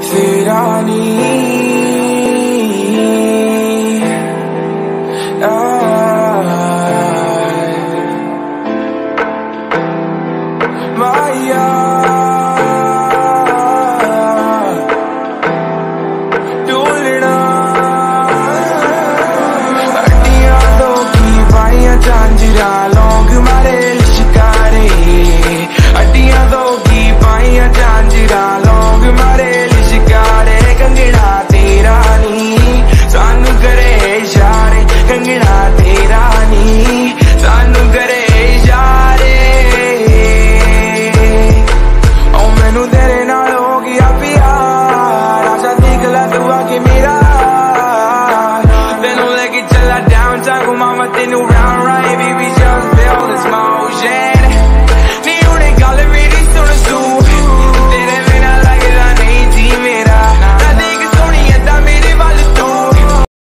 Firani. I, My eyes mama, the new round right, baby, jump.